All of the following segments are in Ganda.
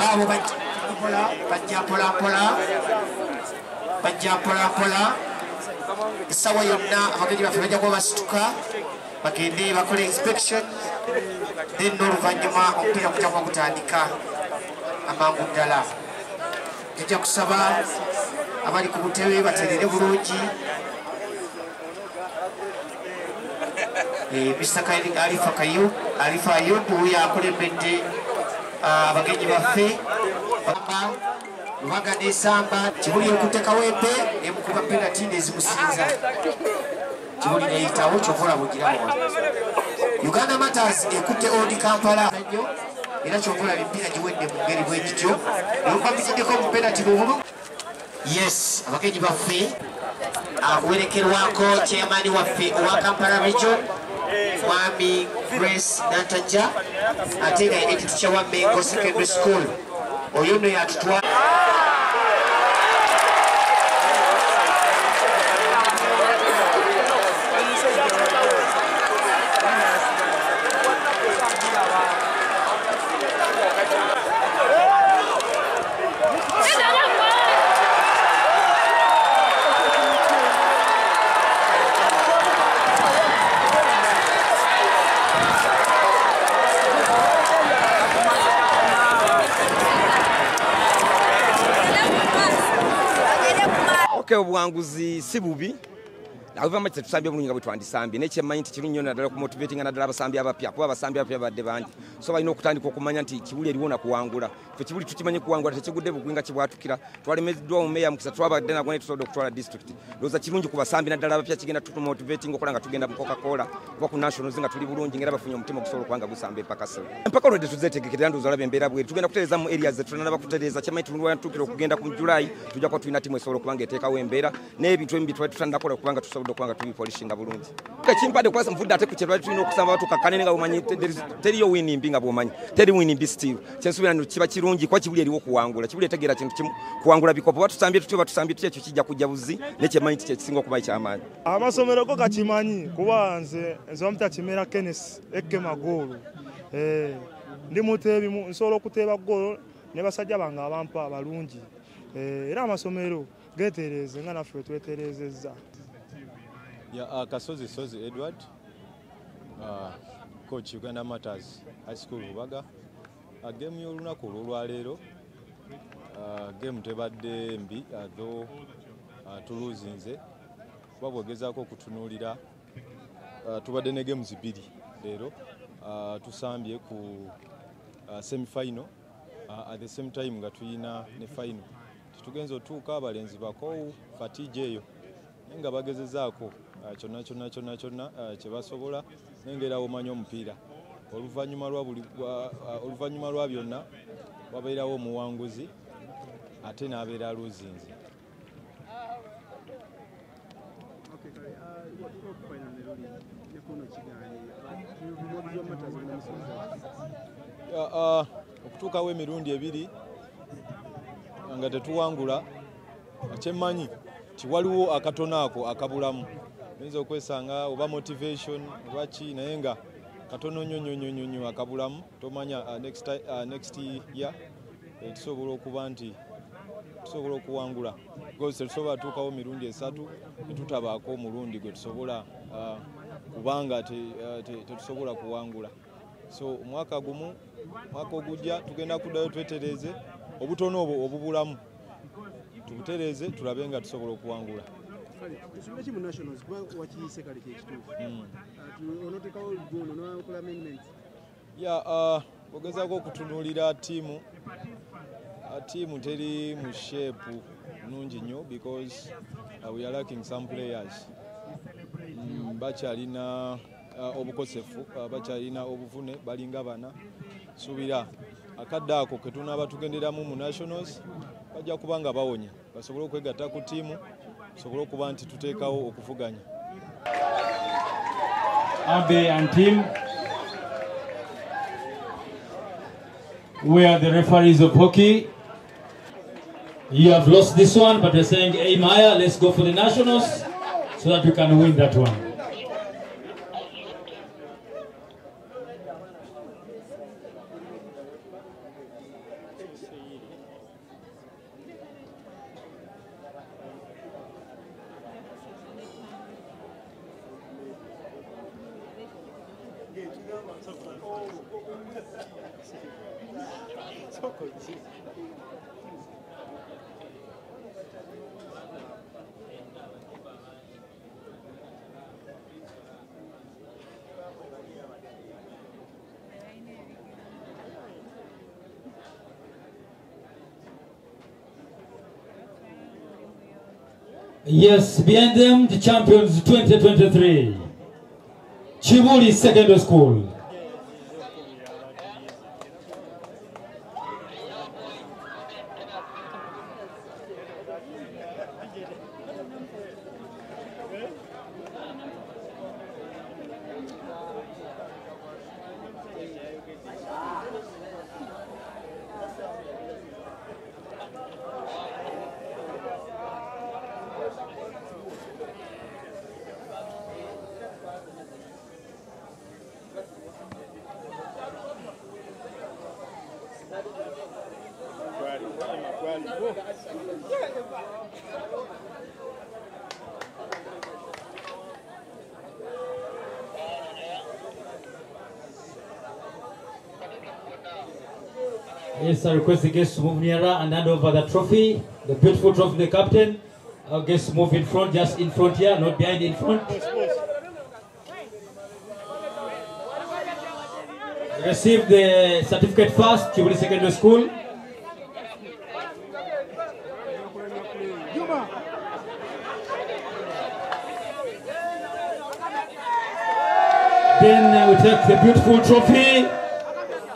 baabo bajja bajja mpolampola bajja mpolampola essaawa yonna abagenyi baffe bajja kuba basituka bagende bakole inspection. Then n'oluvannyuma omupiira kujja kuba gutandika amangu ddala tujja kusaba abali ku butebe baterere bulungi Eh, Mr. Alifa kayu alifa ayubu yakulembedde abagenyi baffe Amba, lubaga nesamba kibuli okutekawo empe emukuba penalty nezimusinza kibuli neyitawo kyokola bugirawo uganda matters ekutte odi kampala era kyokola emipiira giwedde mu ngeri bwe kityo neobamiziddeko mu penalty bubulu yes abagenyi baffe akuwerekerwako chairman waffe owa kampala region mwami grace nantajja ate nga editu kya wamengo secondary school. Oyo no yatutwa que kwebwanguzi si bubi. Abivamu tetusambye bulungi nga bwe twandisambye nekyemmanyi nti kirungi nnyo naddala okumotivatinga naddala abasambi abapya kuba abasambi abapya badde bangi so balina okutandika okumanya nti kibuli eriwo nakuwangula fe kibuli tukimanyi kuwangula tekigudde bugwi nga kibwatukira twalemeddwa omumeya mukisa twabadde nagwo netusobodde okutwala disitulikiti lowooza kirungi ku basambi naddala abapya kigenda tutumotivating okola nga tugenda mu coca-cola. Kuba ku nationals nga tuli bulungi ngera bafunye omutima ogusobola okubanga gusamba empaka sebe empaka olwedde tuzetegekera ndowooza olaba embeera bweri tugenda kutereeza mu areas zetunanaba kutereeza kyemanyi tulwatukira okugenda ku julayi tujja kuba tulina timu esobola okubanga eteekawo embeera n'ebintu ebibi twali tutanakola kubanga tusobodde okuba nga tubipolishinga bulungi. Ekimpadde kwasa muvudde ate ku kye twali tulina okusamba batuka kanene nga bwomanyi teriyo winimbi nga bwomanyi. Teri winimbi still. Kyensuubira nti kiba kirungi kuba kibuli eriwo okuwangula kibuli etegeera kintu kimu kuwangula bikopo. Batusambye tutyo batusambye tutyo ekyo kijja kujja buzi nekyemanyi nti kyekisinga okuba ekyamaanyi. Amasomero go gakimanyi kuba nze nze bamuta kimera kenes ekke magoolo Eh, ndi muteebi nsobola okuteeba goolo ne basajja bange abampa abalungi. Eh, era amasomero getereeze nga naffe tweterezezza ya uh, kasozi sozi edward. Uh, coach uganda matters high school bubaga uh, game y'olunaku olwolwaleero uh, game tebadde mbi atho uh, tuluzinze kuba bwegezaako okutunuulira uh, tubadde ne games bbiri leero. Uh, tusambye ku uh, semifinal uh, at the same time nga tuyina ne final. Tetugenza otuuka abalenzi bakowu fatije eyo naye nga bagezezaako kyonna kyonna kyonna kyonna uh, kye basobola naye ngaera omanyi omupiira. Oluvannyuma lwa buli lwa- uh, byonna wabeerawo omuwanguzi ate n'abeera aluzinze Ya, ah, okutuukawo emirundi ebiri nga tetuwangula kyemmanyi ti waliwo akatono ako akabulamu oyinza okwesanga oba motivation oba ki naye nga katono nnyo nnyo nnyo nnyo akabulamu. Tomanya next ti- ah, next year eh, tusobola okuba nti tusobola okuwangula. Because tetusobola tuukawo mirundi esatu netutabaako omulundi gwe tusobola ah, kubanga te- te- tetusobola kuwangula. So omwaka gumu mwaka ogujja tugenda kuddayo twetereeze obutono obwo obubulamu. Tubutereeze tulabe nga tusobola okuwangula tusubire ki mu nationals kuba wakiyise kale kyekituufu onoteekawo olugono nokola amendment. Ya uh, ogezaako okutunuulira tiimu uh, tiimu teri mu sheepu nungi nnyo because uh, we are lacking some players. Mm, bakyalina uh, obukosefu uh, bakyalina obuvune balinga bana. Suubira akadde ako ke tunaaba tugenderamu mu nationals bajja kuba nga bawonye basobole okwegatta ku tiimu tusobole okuba nti tuteekawo okuvuganya Abe and team. We are the referees of hockey. You have lost this one, but they're saying, hey Maya, let's go for the nationals so that we can win that one. Yes, behind them, the champions 2023. Chibuli Secondary School. Yes, I request the guests to move nearer and hand over the trophy, the beautiful trophy, the captain. Our guests move in front, just in front here, not behind, in front. Receive the certificate first, Chibuli Secondary School. Then uh, we take the beautiful trophy,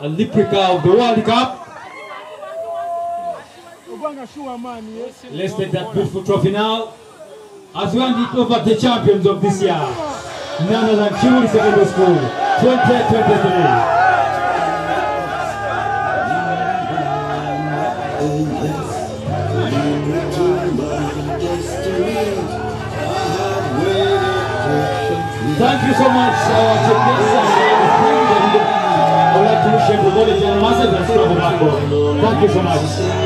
a replica of the World Cup. Eh? Let's take that beautiful trophy now. As we hand it over the champions of this year, none other than Chibuli Secondary School, 2023. Thank you so much, uh, our champions. I would like to wish general massive and strong Thank you so much.